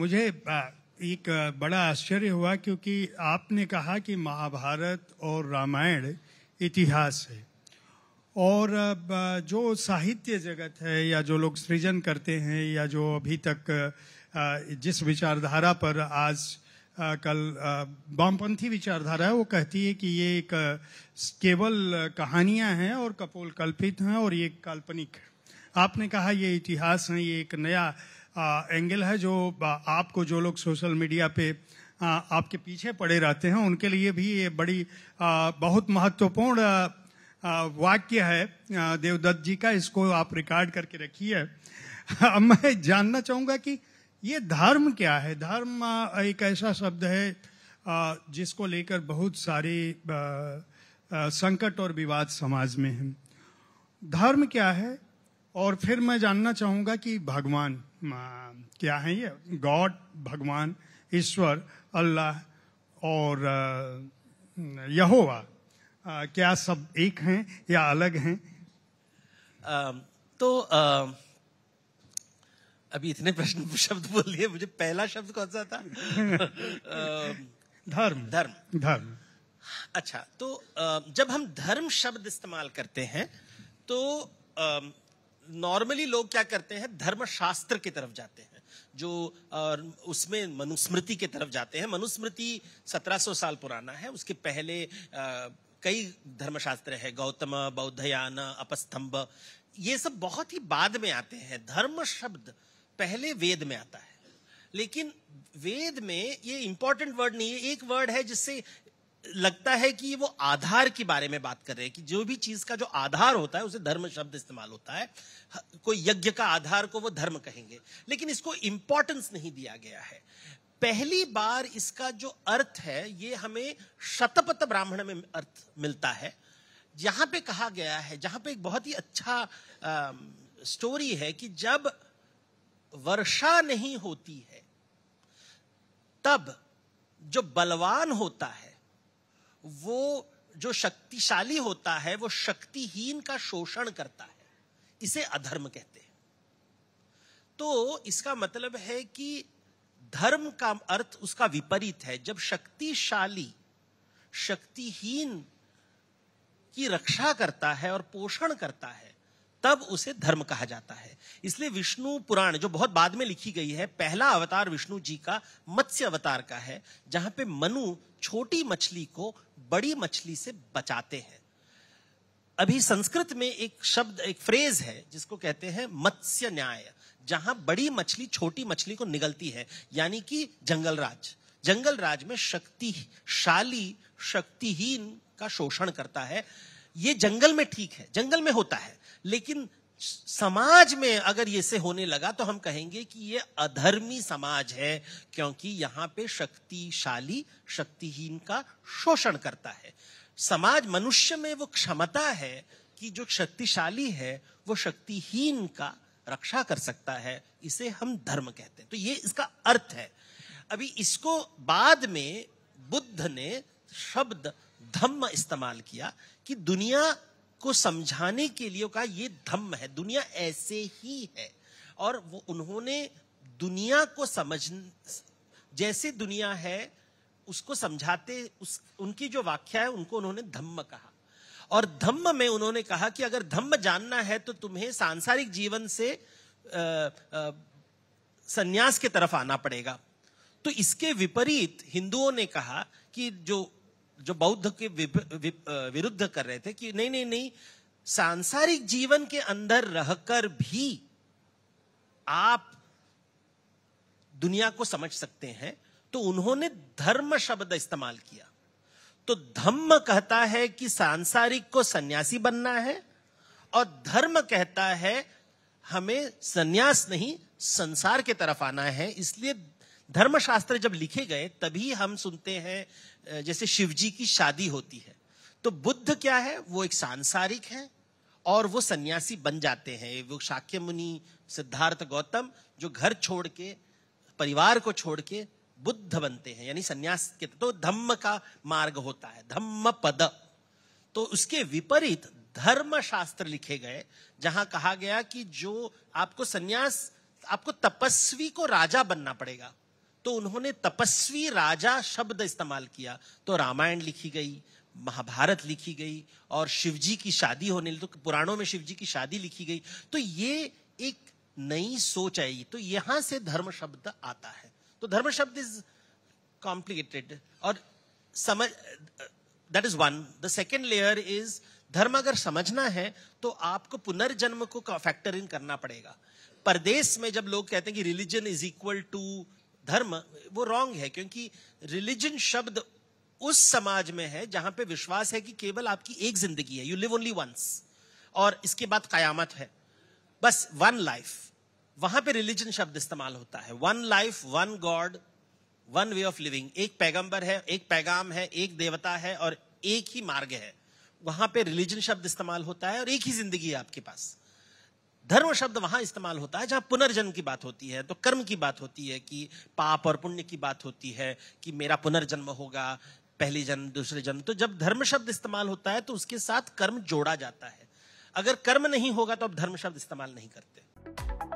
मुझे एक बड़ा आश्चर्य हुआ क्योंकि आपने कहा कि महाभारत और रामायण इतिहास है। और जो साहित्य जगत है या जो लोग सृजन करते हैं या जो अभी तक जिस विचारधारा पर आज कल वामपंथी विचारधारा है, वो कहती है कि ये एक केवल कहानियाँ हैं और कपोल कल्पित हैं और ये काल्पनिक है। आपने कहा ये इतिहास है, ये एक नया एंगल है जो आपको जो लोग सोशल मीडिया पे आपके पीछे पड़े रहते हैं, उनके लिए भी ये बड़ी बहुत महत्वपूर्ण वाक्य है। देवदत्त जी का, इसको आप रिकॉर्ड करके रखिए। मैं जानना चाहूँगा कि ये धर्म क्या है? धर्म एक ऐसा शब्द है जिसको लेकर बहुत सारे संकट और विवाद समाज में है। धर्म क्या है? और फिर मैं जानना चाहूँगा कि भगवान क्या है ये? गॉड भगवान ईश्वर अल्लाह और यहोवा। क्या सब एक हैं या अलग हैं? तो आ, अभी इतने प्रश्न शब्द बोल दिए मुझे पहला शब्द कौन सा था? धर्म। धर्म। धर्म। अच्छा तो जब हम धर्म शब्द इस्तेमाल करते हैं तो नॉर्मली लोग क्या करते हैं, धर्मशास्त्र की तरफ़ जाते हैं, जो उसमें मनुस्मृति की तरफ़ जाते हैं। मनुस्मृति 1700 साल पुराना है, उसके पहले कई धर्मशास्त्र है, गौतम, बौद्धयान, अपस्तंभ, ये सब बहुत ही बाद में आते हैं। धर्म शब्द पहले वेद में आता है, लेकिन वेद में ये इंपॉर्टेंट वर्ड नहीं है, एक वर्ड है जिससे लगता है कि वो आधार के बारे में बात कर रहे हैं कि जो भी चीज़ का जो आधार होता है उसे धर्म शब्द इस्तेमाल होता है। कोई यज्ञ का आधार को वो धर्म कहेंगे लेकिन इसको इंपॉर्टेंस नहीं दिया गया है। पहली बार इसका जो अर्थ है ये हमें शतपथ ब्राह्मण में अर्थ मिलता है। जहाँ पे कहा गया है जहाँ पे एक बहुत ही अच्छा आ, स्टोरी है कि जब वर्षा नहीं होती है तब जो बलवान होता है वो जो शक्तिशाली होता है, वो शक्तिहीन का शोषण करता है। इसे अधर्म कहते हैं। तो इसका मतलब है कि धर्म का अर्थ उसका विपरीत है। जब शक्तिशाली, शक्तिहीन की रक्षा करता है और पोषण करता है तब उसे धर्म कहा जाता है। इसलिए विष्णु पुराण, जो बहुत बाद में लिखी गई है, पहला अवतार विष्णु जी का मत्स्य अवतार का है, जहाँ पे मनु छोटी मछली को बड़ी मछली से बचाते हैं। अभी संस्कृत में एक शब्द, एक फ्रेज है, जिसको कहते हैं मत्स्य न्याय, जहाँ बड़ी मछली छोटी मछली को निगलती है, यानी कि जंगल राज जंगल राज में शक्तिशाली शक्तिहीन का शोषण करता है। ये जंगल में ठीक है, जंगल में होता है, लेकिन समाज में अगर ये से होने लगा तो हम कहेंगे कि ये अधर्मी समाज है, क्योंकि यहाँ पे शक्तिशाली, शक्तिहीन का शोषण करता है। समाज मनुष्य में वो क्षमता है कि जो शक्तिशाली है, वो शक्तिहीन का रक्षा कर सकता है, इसे हम धर्म कहते हैं। तो ये इसका अर्थ है। अभी इसको बाद में बुद्ध ने शब्द धम्म इस्तेमाल किया कि दुनिया को समझाने के लिए कहा ये धम्म है, दुनिया ऐसे ही है। और वो उन्होंने दुनिया को समझ, जैसे दुनिया है, उसको समझाते, उस, उनकी जो व्याख्या है, उनको उन्होंने धम्म कहा। और धम्म में उन्होंने कहा कि अगर धम्म जानना है तो तुम्हें सांसारिक जीवन से सन्यास के तरफ़ आना पड़ेगा। तो इसके विपरीत हिंदुओं ने कहा कि जो जो बौद्ध के विरुद्ध कर रहे थे कि नहीं नहीं नहीं, सांसारिक जीवन के अंदर रहकर भी आप दुनिया को समझ सकते हैं तो उन्होंने धर्म शब्द इस्तेमाल किया। तो धम्म कहता है कि सांसारिक को सन्यासी बनना है और धर्म कहता है, हमें सन्यास नहीं, संसार के तरफ़ आना है, इसलिए धर्मशास्त्र जब लिखे गए, तभी हम सुनते हैं जैसे शिवजी की शादी होती है। तो बुद्ध क्या है? वो एक सांसारिक है और वो सन्यासी बन जाते हैं। वो शाक्य मुनि, सिद्धार्थ गौतम, जो घर छोड़ के, परिवार को छोड़ के बुद्ध बनते हैं, यानी सन्यास के तो धम्म का मार्ग होता है, धम्म पद। तो उसके विपरीत धर्म शास्त्र लिखे गए, जहाँ कहा गया कि जो आपको सन्यास, आपको तपस्वी को राजा बनना पड़ेगा। तो उन्होंने तपस्वी राजा शब्द इस्तेमाल किया। तो रामायण लिखी गई, महाभारत लिखी गई, और शिवजी की शादी होने तो पुराणों में शिवजी की शादी लिखी गई। तो ये एक नई सोच आई। तो यहाँ से धर्म शब्द आता है। तो धर्म शब्द इज़ कॉम्प्लिकेटेड और समझ that is one the second layer is dharma अगर समझना है तो आपको पुनर्जन्म को फैक्टर इन करना पड़ेगा। परदेश में जब लोग कहते हैं कि रिलीजन इज़ इक्वल टू धर्म, वो रॉन्ग है, क्योंकि रिलीजन शब्द उस समाज में है जहाँ पे विश्वास है कि केवल आपकी एक ज़िंदगी है। यू लिव ओनली वंस और इसके बाद कयामत है। बस वन लाइफ वहाँ पे रिलीजन शब्द इस्तेमाल होता है। One life one God one way of living एक पैगंबर है, एक पैगाम है, एक देवता है और एक ही मार्ग है। वहाँ पे रिलीजन शब्द इस्तेमाल होता है और एक ही ज़िंदगी है आपके पास। धर्म शब्द वहाँ इस्तेमाल होता है जहाँ पुनर्जन्म की बात होती है तो कर्म की बात होती है कि पाप और पुण्य की बात होती है कि मेरा पुनर्जन्म होगा, पहले जन्म, दूसरे जन्म। तो जब धर्म शब्द इस्तेमाल होता है तो उसके साथ कर्म जोड़ा जाता है। अगर कर्म नहीं होगा तो आप धर्म शब्द इस्तेमाल नहीं करते।